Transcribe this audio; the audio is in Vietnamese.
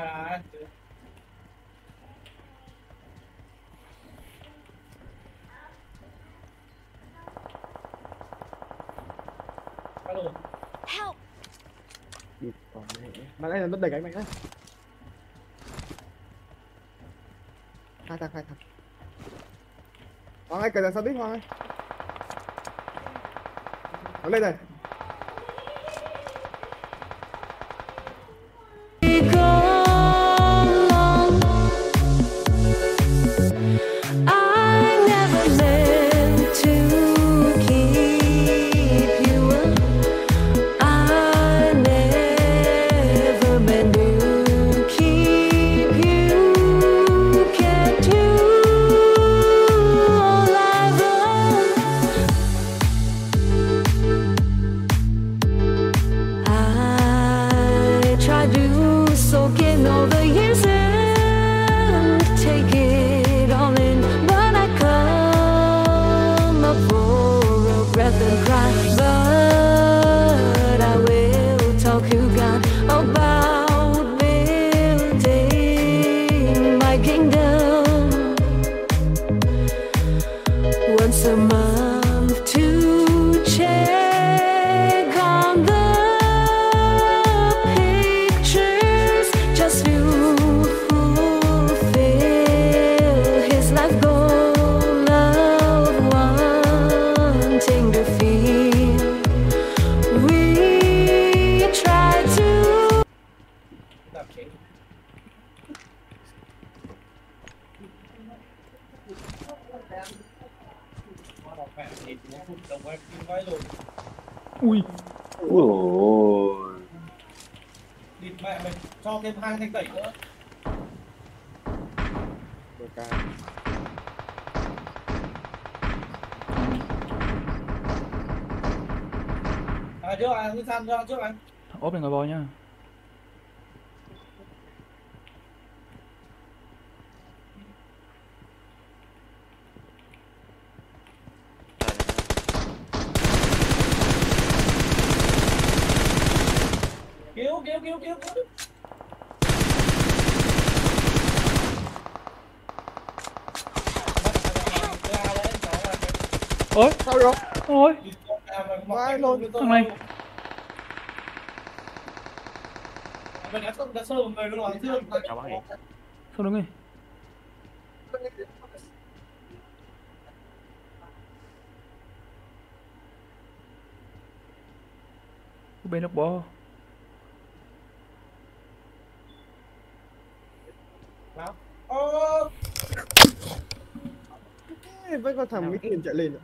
ngoài này Alo. Help! đi còn mẹ mà đây là nó đẩy cái mạnh đấy hai thằng hai thằng hoàng ơi, cởi ra sao biết hoàng ơi nó lên này I tried to soak all the years and take it all in, but I come up for a breath and cry. But I will talk to God about building my kingdom once a month rồi. ui Ôi Địt mẹ mày cho thêm hai thanh tẩy nữa. Rồi ca À trước anh, cứ san cho trước anh. ốp lên ngồi bò nha Cứu, cứu. ôi sao rồi ôi Vai luôn. Thằng này. Mày đã đã sơ một người luôn rồi, chưa? Chào bác Hiển sao đứng đi bên nước bò Ô, vẫn có thằng Mỹ Kiền chạy lên nữa